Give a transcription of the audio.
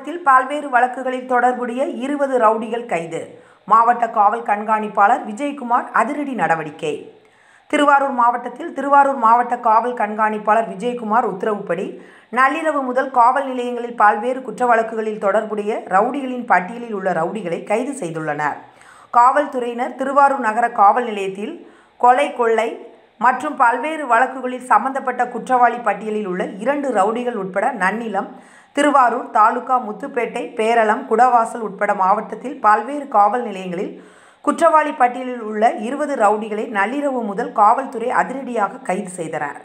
பல்வேறு வழக்குகளில் தொடர்புடைய இருபது ரவுடிகள் கைது. மாவட்ட காவல் கண்காணிப்பாளர் விஜயகுமார் அதிரடி நடவடிக்கை. திருவாரூர் மாவட்டத்தில் திருவாரூர் மாவட்ட காவல் கண்காணிப்பாளர் விஜயகுமார் உத்தரவுப்படி நள்ளிரவு முதல் காவல் நிலையங்களில் பல்வேறு குற்ற வழக்குகளில் தொடர்புடைய ரவுடிகளின் பட்டியலில் உள்ள ரவுடிகளை கைது செய்துள்ளனர். காவல்துறையினர் திருவாரூர் நகர காவல் நிலையத்தில் கொலை கொள்ளை மற்றும் பல்வேறு வழக்குகளில் சம்பந்தப்பட்ட குற்றவாளி பட்டியலில் உள்ள இரண்டு ரவுடிகள் உட்பட நன்னிலம் திருவாரூர் தாலுகா முத்துப்பேட்டை பேரளம் குடவாசல் உட்பட மாவட்டத்தில் பல்வேறு காவல் நிலையங்களில் குற்றவாளி பட்டியலில் உள்ள இருபது ரவுடிகளை நள்ளிரவு முதல் காவல்துறை அதிரடியாக கைது செய்தனர்.